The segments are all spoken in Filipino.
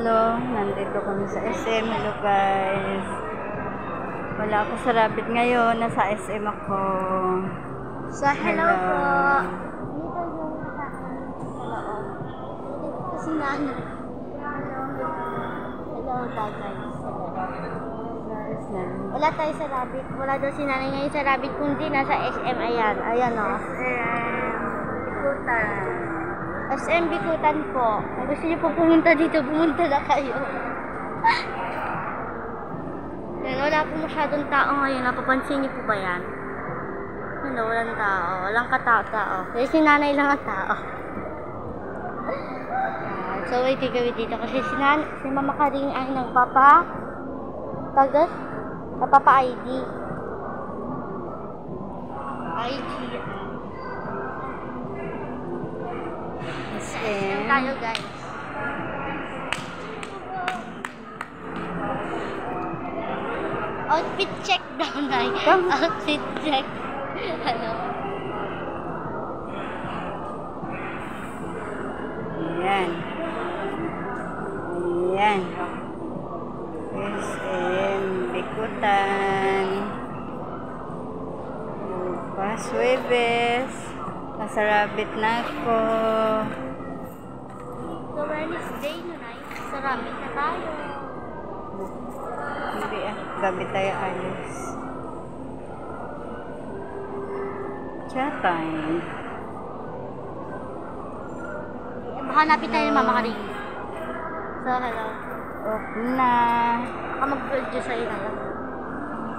Hello, nandito kami sa SM. Hello guys. Wala ako sa Rabbit ngayon. Nasa SM ako. So, hello, Hello. po. Kasi nana. Hello. Hello, guys. Wala tayo sa rabbit. Wala daw si nanay ngayon sa rabbit kundi nasa SM. Ayan. Ayan o. SM. Ikutan. SM Bikutan po. Kung gusto niyo po pumunta dito, pumunta na kayo. Yan, wala po masyadong tao ngayon. Napapansin niyo po ba yan? Ano, walang tao. Walang katao-tao. Kasi si nanay lang ang tao. So, wait kami dito. Kasi si, nan si Mama Karing ay nagpapa... Tagas? Nagpapa-ID. ID. Tayo, guys. Outfit check daw. Tama. Outfit check. Ano? Ayan. Ayan. SM. Bikutan. Bukas, Webes. Nasa Rabbit na ako. Wednesday na, Nay. Sarami na tayo. Hindi ah. Gabi tayo ayos. Chat time. Eh, Baka napit tayo ng Mama Karing. So, hello. Off na. Baka mag-produce sa'yo na lang.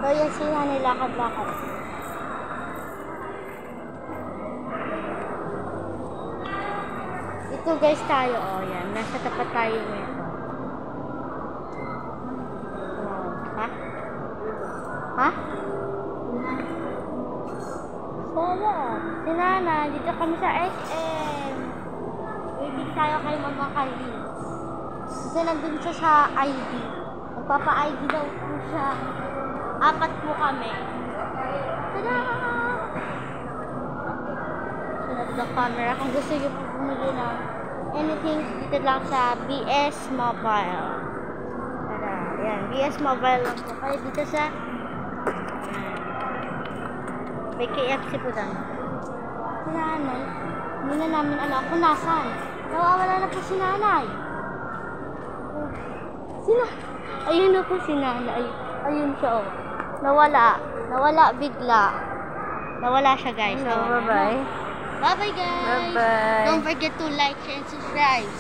So, yan si Nanay Ito guys tayo, oh yan. Nasa tapat tayo nito. Ha? Ha? Nana, dito kami sa SM. Waiting tayo kay Mama Kali. Kasi nandun siya sa ID. Magpapa-ID daw po siya. Apat po kami. Tada! Sunod the camera. Kung gusto niyo po bumili ng anything, dito lang sa BS Mobile. Tada! Yan, BS Mobile lang po. Kaya dito sa may KFC po doon. Si nanay, hindi na namin alam kung nasaan. Nawawala na po si nanay. Sina? Ayun na po si nanay. Ayun siya oh. Nawala. Nawala bigla. Nawala siya guys. Hello, Nawala. Bye-bye. Bye bye guys. Bye-bye. Don't forget to like, and subscribe.